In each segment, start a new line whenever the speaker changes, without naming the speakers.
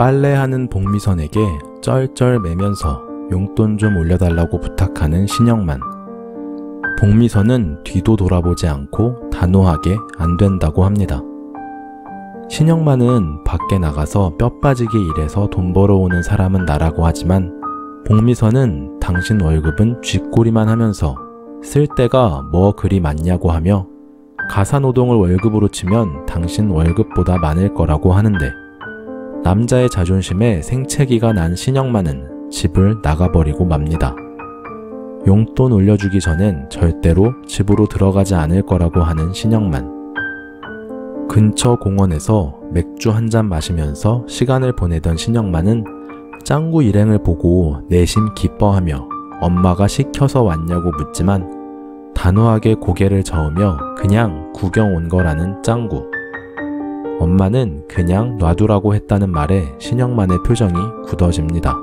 빨래하는 복미선에게 쩔쩔 매면서 용돈 좀 올려달라고 부탁하는 신영만. 복미선은 뒤도 돌아보지 않고 단호하게 안 된다고 합니다. 신영만은 밖에 나가서 뼈 빠지게 일해서 돈 벌어오는 사람은 나라고 하지만 복미선은 당신 월급은 쥐꼬리만 하면서 쓸 데가 뭐 그리 많냐고 하며 가사노동을 월급으로 치면 당신 월급보다 많을 거라고 하는데 남자의 자존심에 생채기가 난 신영만은 집을 나가버리고 맙니다. 용돈 올려주기 전엔 절대로 집으로 들어가지 않을 거라고 하는 신영만. 근처 공원에서 맥주 한 잔 마시면서 시간을 보내던 신영만은 짱구 일행을 보고 내심 기뻐하며 엄마가 시켜서 왔냐고 묻지만 단호하게 고개를 저으며 그냥 구경 온 거라는 짱구. 엄마는 그냥 놔두라고 했다는 말에 신영만의 표정이 굳어집니다.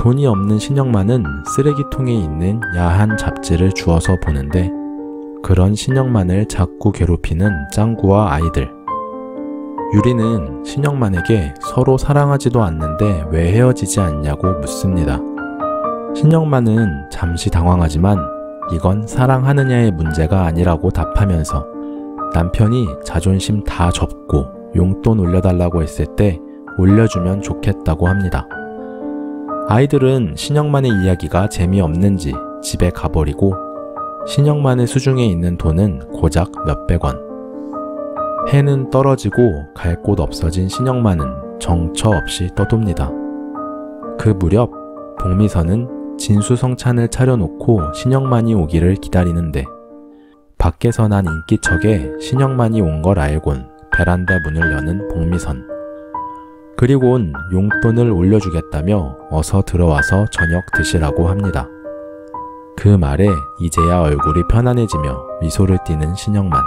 돈이 없는 신영만은 쓰레기통에 있는 야한 잡지를 주워서 보는데 그런 신영만을 자꾸 괴롭히는 짱구와 아이들. 유리는 신영만에게 서로 사랑하지도 않는데 왜 헤어지지 않냐고 묻습니다. 신영만은 잠시 당황하지만 이건 사랑하느냐의 문제가 아니라고 답하면서 남편이 자존심 다 접고 용돈 올려달라고 했을 때 올려주면 좋겠다고 합니다. 아이들은 신영만의 이야기가 재미없는지 집에 가버리고 신영만의 수중에 있는 돈은 고작 몇백 원. 해는 떨어지고 갈 곳 없어진 신영만은 정처 없이 떠돕니다. 그 무렵 복미선은 진수성찬을 차려놓고 신영만이 오기를 기다리는데 밖에서 난 인기척에 신영만이 온 걸 알곤 베란다 문을 여는 복미선. 그리곤 용돈을 올려주겠다며 어서 들어와서 저녁 드시라고 합니다. 그 말에 이제야 얼굴이 편안해지며 미소를 띠는 신영만.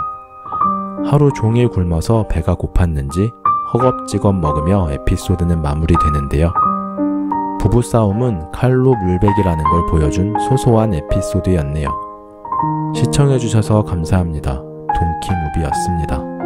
하루 종일 굶어서 배가 고팠는지 허겁지겁 먹으며 에피소드는 마무리되는데요. 부부싸움은 칼로 물베기라는 걸 보여준 소소한 에피소드였네요. 시청해주셔서 감사합니다. 동키무비였습니다.